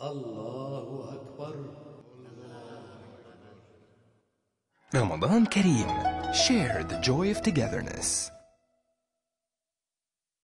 الله أكبر رمضان كريم Share the joy of togetherness